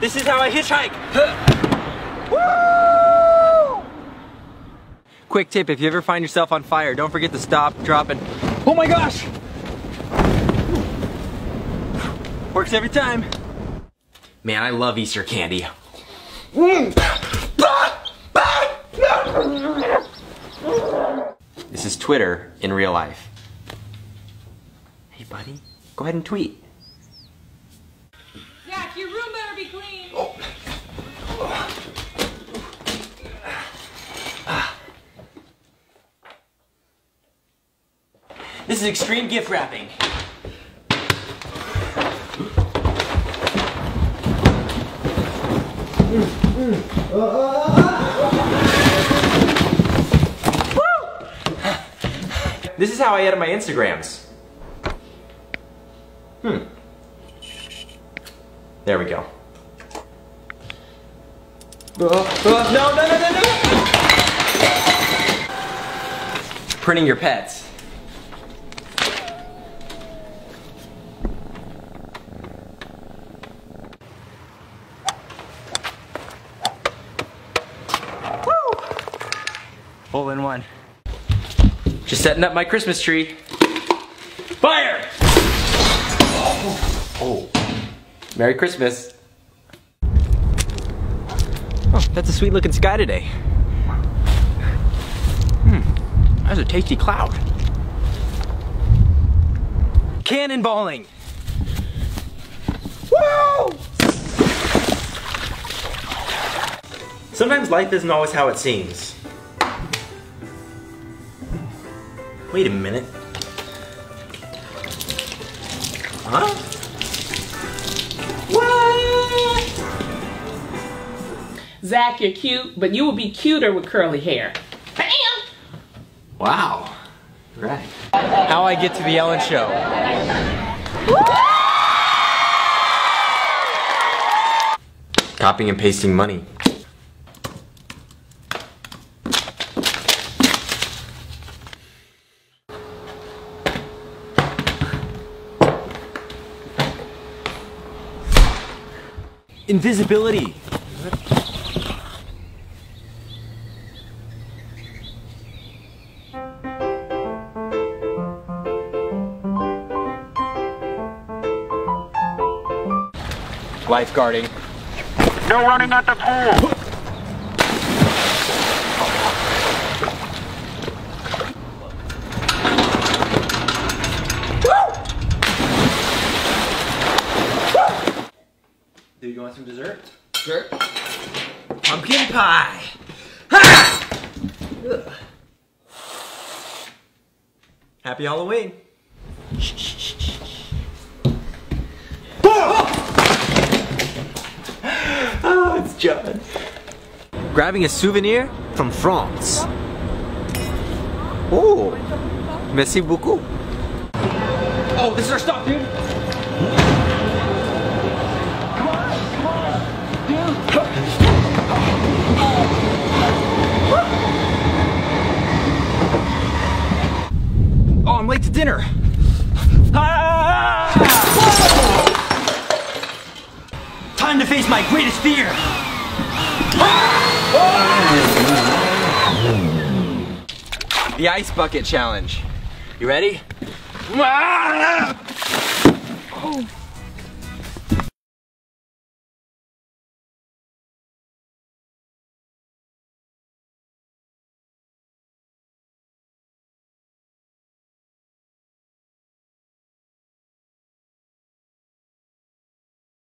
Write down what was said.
This is how I hitchhike. Quick tip, if you ever find yourself on fire, don't forget to stop, drop, and oh my gosh! Works every time. Man, I love Easter candy. This is Twitter in real life. Hey buddy, go ahead and tweet. Zach, your room better clean. This is extreme gift wrapping. This is how I edit my Instagrams. Hmm. There we go. Uh, no, no, no, no, no! Printing your pets. Hole in one. Just setting up my Christmas tree. Fire! Oh. Merry Christmas. That's a sweet looking sky today. Hmm, that's a tasty cloud. Cannonballing! Woo! Sometimes life isn't always how it seems. Wait a minute. Huh? Zach, you're cute, but you will be cuter with curly hair. Bam! Wow. Right. How I get to the Ellen Show. Copying and pasting money. Invisibility. Lifeguarding. No running at the pool. Do you want some dessert? Sure. Pumpkin pie. Ha! Ugh. Happy Halloween. Oh, it's John. Grabbing a souvenir from France. Oh, merci beaucoup. Oh, this is our stop, dude. Oh, I'm late to dinner. Ah! Time to face my greatest fear. The ice bucket challenge. You ready? Ah! Oh.